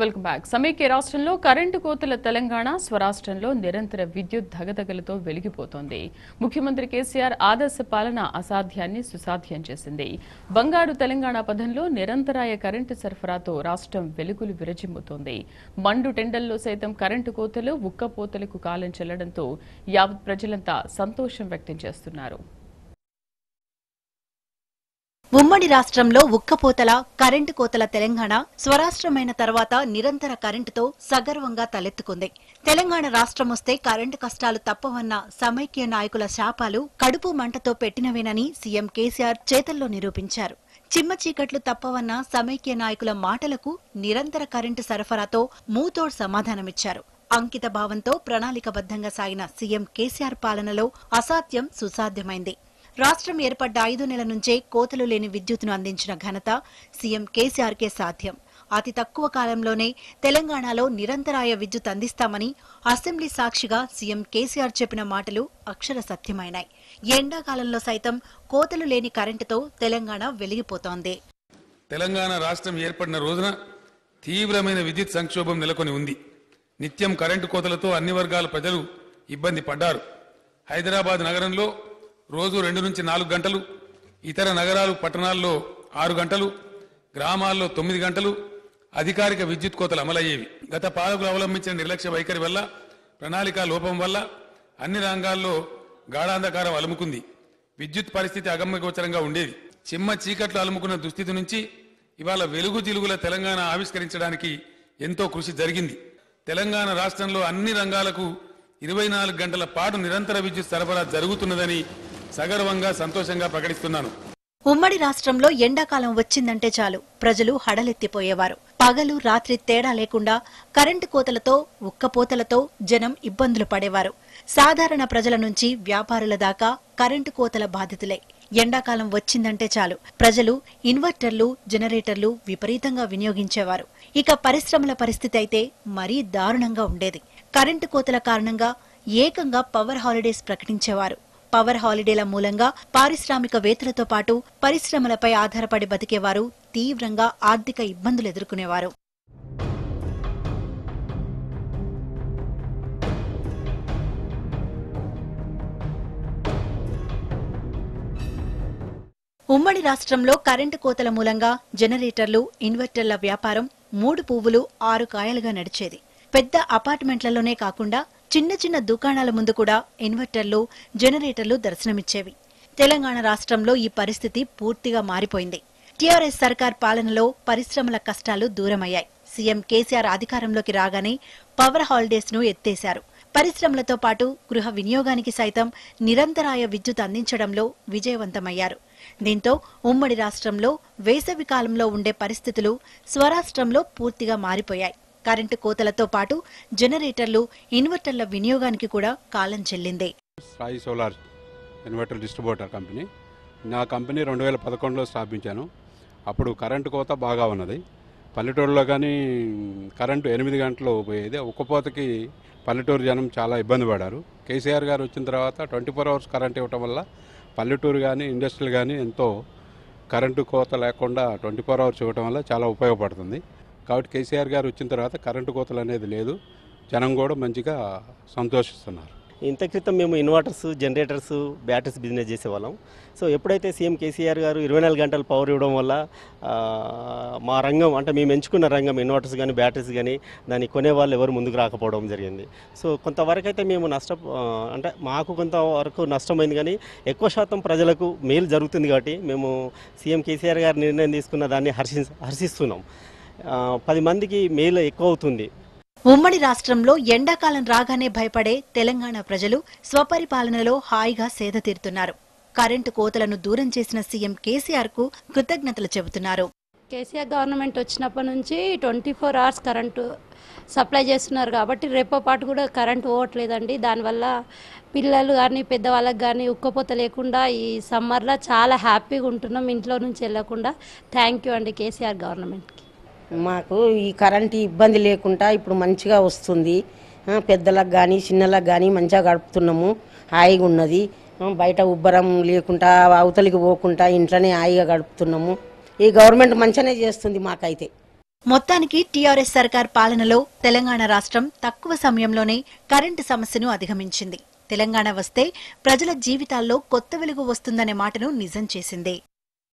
Welcome back. సమైక్య రాష్ట్రంలో current కోతల తెలంగాణ స్వరాష్ట్రంలో నిరంతర విద్యుత్ ధగధగలతో వెలిగిపోతోంది. ముఖ్యమంత్రి కేసీఆర్ ఆదర్శ పాలన అసాధ్యాన్ని సుసాధ్యం చేసింది. బంగారు తెలంగాణ పథంలో నిరంతరాయ కరెంటు సరఫరాతో రాష్ట్రం వెలుగులు విరజిమ్ముతోంది. మండు టెండల్లో సైతం కరెంటు కోతలు ఉక్కపోతలకు కాలం చెల్లడంతో యావత్ ప్రజలంతా సంతోషం వ్యక్తం చేస్తున్నారు. ఉమ్మడి రాష్ట్రంలో ఉక్కపోతల కరెంటు కోతల తెలంగాణ స్వరాష్ట్రమైన తర్వాత నిరంతర కరెంటుతో సగర్వంగా తలెత్తుకుంది. తెలంగాణ రాష్ట్రం వస్తే కరెంటు కష్టాలు తప్పవన్న సమైక్య నాయకుల శాపాలు కడుపు మంటతో పెట్టినవేనని సీఎం కేసీఆర్ చేతల్లో నిరూపించారు. చిమ్మ చీకట్లు తప్పవన్న సమైక్య నాయకుల మాటలకు నిరంతర కరెంటు సరఫరాతో మూతోడ్ సమాధానమిచ్చారు. అంకిత భావంతో ప్రణాళికబద్ధంగా సాగిన సీఎం కేసీఆర్ పాలనలో అసాధ్యం సుసాధ్యమైంది. రాష్ట్రం ఏర్పడ్డ ఐదు నెలల నుంచే కోతలు లేని విద్యుత్ను అందించిన ఘనత సీఎం కేసీఆర్కే సాధ్యం. అతి తక్కువ కాలంలోనే తెలంగాణలో నిరంతరాయ విద్యుత్ అందిస్తామని అసెంబ్లీ సాక్షిగా సీఎం కేసీఆర్ చెప్పిన మాటలు అక్షర సత్యమైనాయి. ఎండాకాలంలో సైతం కోతలు లేని కరెంటుతో తెలంగాణ వెలిగిపోతోంది. తెలంగాణ రాష్ట్రం ఏర్పడిన రోజున తీవ్రమైన విద్యుత్ సంక్షోభం నెలకొని ఉంది. నిత్యం కరెంటు కోతలతో అన్ని వర్గాల ప్రజలు ఇబ్బంది పడ్డారు. హైదరాబాద్ నగరంలో రోజు రెండు నుంచి నాలుగు గంటలు ఇతర నగరాలు పట్టణాల్లో ఆరు గంటలు గ్రామాల్లో తొమ్మిది గంటలు అధికారిక విద్యుత్ కోతలు అమలయ్యేవి. గత పాలకులు అవలంబించిన నిర్లక్ష్య వైఖరి వల్ల ప్రణాళిక లోపం వల్ల అన్ని రంగాల్లో గాఢాంధకారం అలుముకుంది. విద్యుత్ పరిస్థితి అగమ్యగోచరంగా ఉండేది. చిమ్మ చీకట్లు అలుముకున్న దుస్థితి నుంచి ఇవాళ వెలుగు జిలుగుల తెలంగాణ ఆవిష్కరించడానికి ఎంతో కృషి జరిగింది. తెలంగాణ రాష్ట్రంలో అన్ని రంగాలకు ఇరవై నాలుగు గంటల పాటు నిరంతర విద్యుత్ సరఫరా జరుగుతున్నదని సగర్వంగా సంతోషంగా ప్రకటిస్తున్నాను. ఉమ్మడి రాష్ట్రంలో ఎండాకాలం వచ్చిందంటే చాలు. ప్రజలు హడలెత్తిపోయేవారు. పగలు రాత్రి తేడా లేకుండా కరెంటు కోతలతో ఉక్కపోతలతో జనం ఇబ్బందులు పడేవారు. సాధారణ ప్రజల నుంచి వ్యాపారుల దాకా కరెంటు కోతల బాధితులే. ఎండాకాలం వచ్చిందంటే చాలు. ప్రజలు ఇన్వర్టర్లు జనరేటర్లు విపరీతంగా వినియోగించేవారు. ఇక పరిశ్రమల పరిస్థితి అయితే మరీ దారుణంగా ఉండేది. కరెంటు కోతల కారణంగా ఏకంగా పవర్ హాలిడేస్ ప్రకటించేవారు. పవర్ హాలిడేల మూలంగా పారిశ్రామికవేత్తలతో పాటు పరిశ్రమలపై ఆధారపడి బతికేవారు తీవ్రంగా ఆర్థిక ఇబ్బందులు ఎదుర్కొనేవారు. ఉమ్మడి రాష్ట్రంలో కరెంటు కోతల మూలంగా జనరేటర్లు ఇన్వర్టర్ల వ్యాపారం మూడు పువ్వులు ఆరు కాయలుగా నడిచేది. పెద్ద అపార్ట్మెంట్లలోనే కాకుండా చిన్న చిన్న దుకాణాల ముందు కూడా ఇన్వర్టర్లు జనరేటర్లు దర్శనమిచ్చేవి. తెలంగాణ రాష్ట్రంలో ఈ పరిస్థితి పూర్తిగా మారిపోయింది. టీఆర్ఎస్ సర్కార్ పాలనలో పరిశ్రమల కష్టాలు దూరమయ్యాయి. సీఎం కేసీఆర్ అధికారంలోకి రాగానే పవర్ హాలిడేస్ను ఎత్తేశారు. పరిశ్రమలతో పాటు గృహ వినియోగానికి సైతం నిరంతరాయ విద్యుత్ అందించడంలో విజయవంతమయ్యారు. దీంతో ఉమ్మడి రాష్ట్రంలో వేసవి కాలంలో ఉండే పరిస్థితులు స్వరాష్ట్రంలో పూర్తిగా మారిపోయాయి. కరెంటు కోతలతో పాటు జనరేటర్లు ఇన్వర్టర్ల వినియోగానికి కూడా కాలం చెల్లింది. Sai solar inverter distributor company. నా కంపెనీ రెండు వేల పదకొండులో స్థాపించాను. అప్పుడు కరెంటు కోత బాగా ఉన్నది. పల్లెటూరులో కానీ కరెంటు ఎనిమిది గంటలు పోయేది. ఒక్కపోతకి పల్లెటూరు జనం చాలా ఇబ్బంది పడారు. కేసీఆర్ గారు వచ్చిన తర్వాత ట్వంటీ ఫోర్ అవర్స్ కరెంట్ ఇవ్వటం వల్ల పల్లెటూరు కానీ ఇండస్ట్రీలు కానీ ఎంతో కరెంటు కోత లేకుండా ట్వంటీ ఫోర్ అవర్స్ ఇవ్వటం వల్ల చాలా ఉపయోగపడుతుంది. కాబట్టి కేసీఆర్ గారు వచ్చిన తర్వాత కరెంటు కోతలు అనేది లేదు. జనం కూడా మంచిగా సంతోషిస్తున్నారు. ఇంత క్రితం మేము ఇన్వర్టర్స్ జనరేటర్స్ బ్యాటరీస్ బిజినెస్ చేసేవాళ్ళం. సో ఎప్పుడైతే సీఎం కేసీఆర్ గారు ఇరవై నాలుగు గంటలు పవర్ ఇవ్వడం వల్ల మా రంగం అంటే మేము ఎంచుకున్న రంగం ఇన్వర్టర్స్ కానీ బ్యాటరీస్ కానీ దాన్ని కొనే వాళ్ళు ఎవరు ముందుకు రాకపోవడం జరిగింది. సో కొంతవరకు అయితే మేము నష్ట అంటే మాకు కొంతవరకు నష్టమైంది కానీ ఎక్కువ శాతం ప్రజలకు మేలు జరుగుతుంది కాబట్టి మేము సీఎం కేసీఆర్ గారు నిర్ణయం తీసుకున్న దాన్ని హర్షి హర్షిస్తున్నాం. పది మందికి మేలు ఎక్కువ అవుతుంది ఉమ్మడి రాష్ట్రంలో ఎండాకాలం రాగానే భయపడే తెలంగాణ ప్రజలు స్వపరిపాలనలో హాయిగా సేద తీరుతున్నారు. కరెంటు కోతలను దూరం చేసిన సీఎం కేసీఆర్కు కృతజ్ఞతలు చెబుతున్నారు. కేసీఆర్ గవర్నమెంట్ వచ్చినప్పటి నుంచి twenty four hours current supply చేస్తున్నారు కాబట్టి రేపో పాటు కూడా కరెంట్ పోవట్లేదండి. దానివల్ల పిల్లలు కానీ పెద్దవాళ్ళకి కానీ ఉక్కపోత లేకుండా ఈ సమ్మర్లో చాలా హ్యాపీగా ఉంటున్నాం. ఇంట్లో నుంచి వెళ్ళకుండా. థ్యాంక్ యూ అండి కేసీఆర్ గవర్నమెంట్కి. మాకు ఈ కరెంటు ఇబ్బంది లేకుండా ఇప్పుడు మంచిగా వస్తుంది. పెద్దలకు కానీ చిన్నలకు కానీ మంచిగా గడుపుతున్నాము. హాయిగా ఉన్నది. బయట ఉబ్బరం లేకుండా అవతలికి పోకుండా ఇంట్లోనే హాయిగా గడుపుతున్నాము. ఈ గవర్నమెంట్ మంచిగానే చేస్తుంది మాకైతే. మొత్తానికి టీఆర్ఎస్ సర్కార్ పాలనలో తెలంగాణ రాష్ట్రం తక్కువ సమయంలోనే కరెంటు సమస్యను అధిగమించింది. తెలంగాణ వస్తే ప్రజల జీవితాల్లో కొత్త వెలుగు వస్తుందనే మాటను నిజం చేసింది.